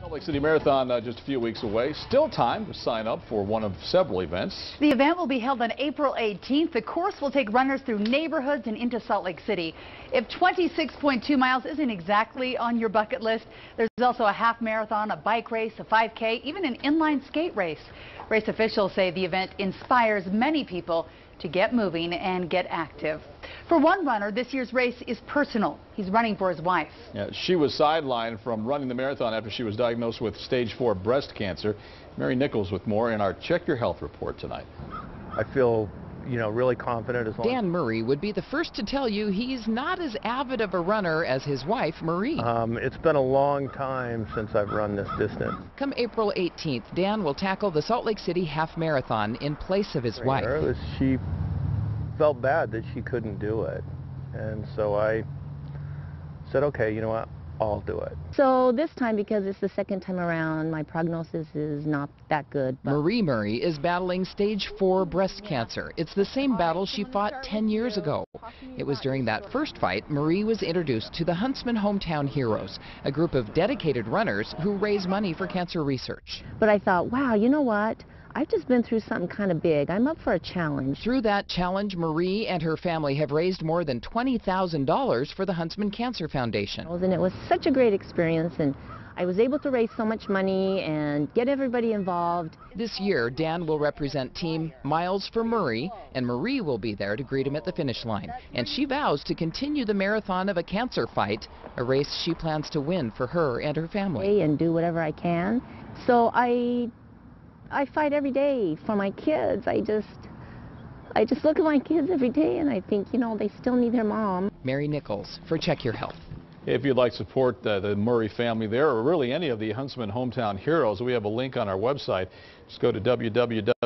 Salt Lake City Marathon uh, just a few weeks away. Still time to sign up for one of several events. The event will be held on April 18th. The course will take runners through neighborhoods and into Salt Lake City. If 26.2 miles isn't exactly on your bucket list, there's also a half marathon, a bike race, a 5K, even an inline skate race. Race officials say the event inspires many people to get moving and get active. For one runner, this year's race is personal. He's running for his wife. Yeah, she was sidelined from running the marathon after she was diagnosed with stage 4 breast cancer. Mary Nichols with more in our Check Your Health report tonight. I feel you know, really confident as long Dan Murray would be the first to tell you he's not as avid of a runner as his wife, Marie. Um, it's been a long time since I've run this distance. Come April 18th, Dan will tackle the Salt Lake City Half Marathon in place of his wife. Was, she felt bad that she couldn't do it. And so I said, okay, you know what, I'll do it. So this time, because it's the second time around, my prognosis is not that good. Marie Murray is battling stage 4 breast cancer. It's the same battle she fought 10 years ago. It was during that first fight Marie was introduced to the Huntsman Hometown Heroes, a group of dedicated runners who raise money for cancer research. But I thought, wow, you know what? I've just been through something kind of big. I'm up for a challenge. Through that challenge, Marie and her family have raised more than $20,000 for the Huntsman Cancer Foundation. And it was such a great experience, and I was able to raise so much money and get everybody involved. This year, Dan will represent Team Miles for Murray, and Marie will be there to greet him at the finish line. And she vows to continue the marathon of a cancer fight, a race she plans to win for her and her family. And do whatever I can. So I I fight every day for my kids. I just, I just look at my kids every day and I think, you know, they still need their mom. Mary Nichols for Check Your Health. If you'd like to support uh, the Murray family there or really any of the Huntsman Hometown Heroes, we have a link on our website. Just go to www.kutv.com.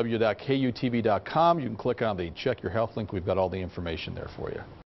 You can click on the Check Your Health link. We've got all the information there for you.